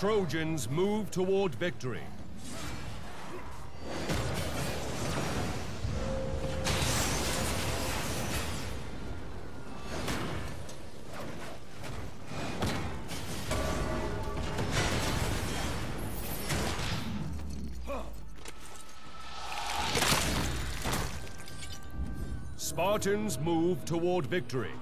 Trojans move toward victory. Spartans move toward victory.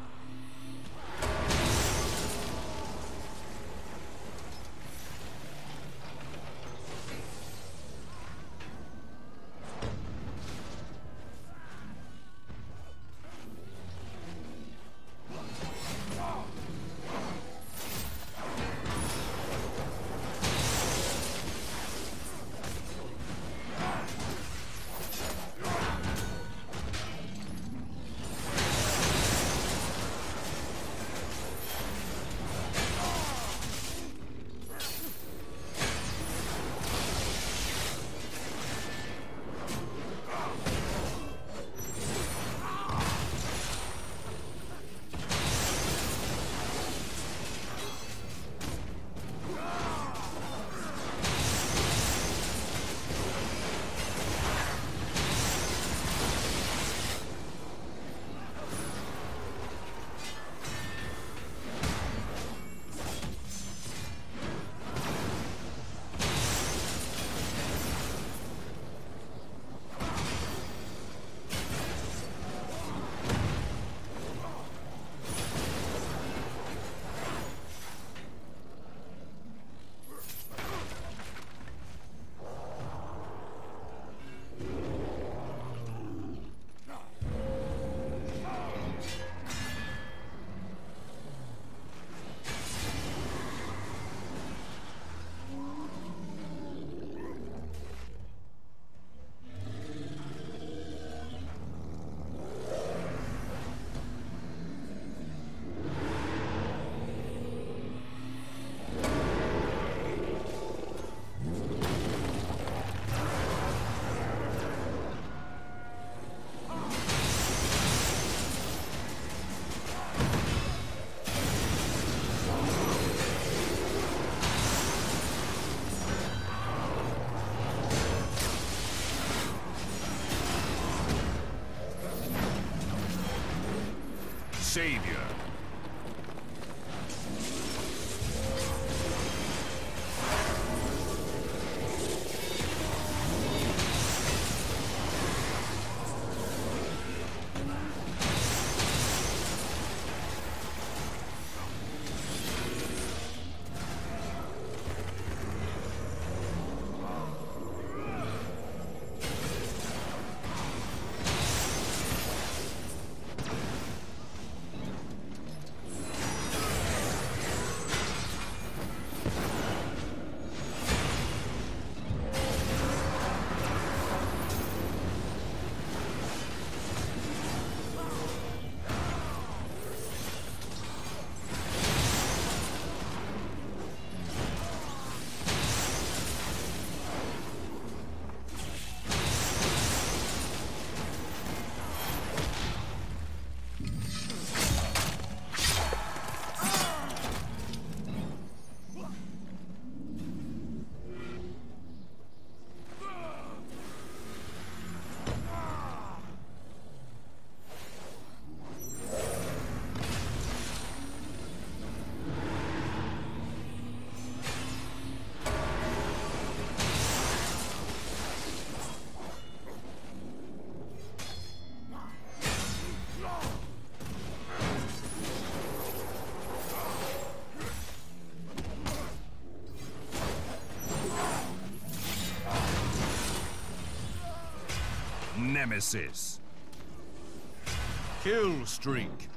Savior. Nemesis. Kill streak.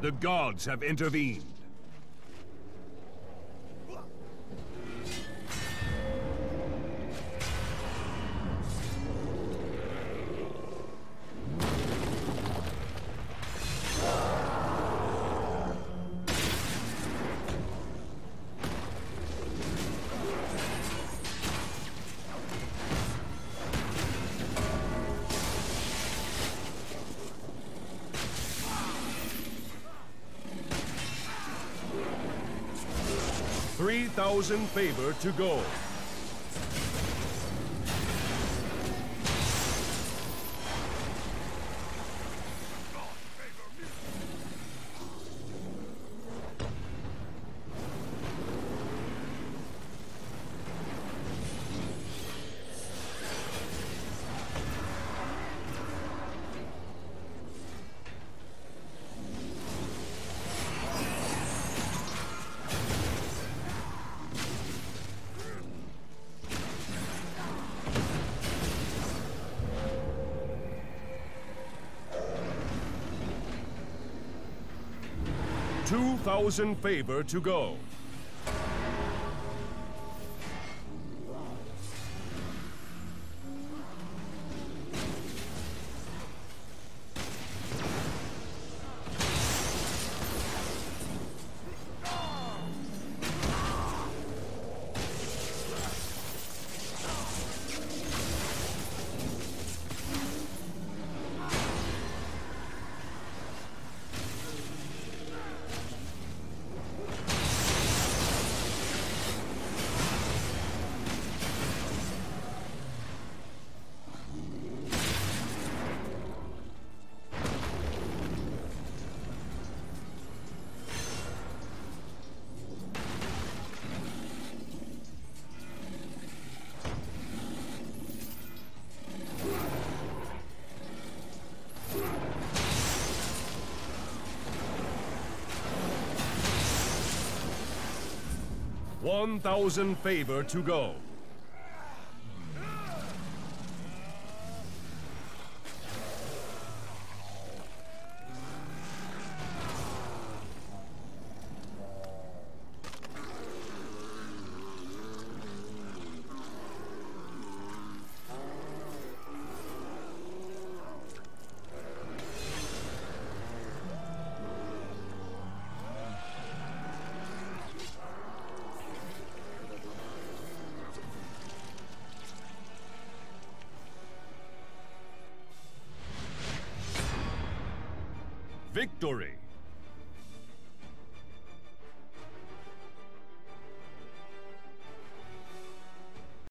The gods have intervened. 3,000 favor to go. Two thousand favor to go. One thousand favor to go. Victory!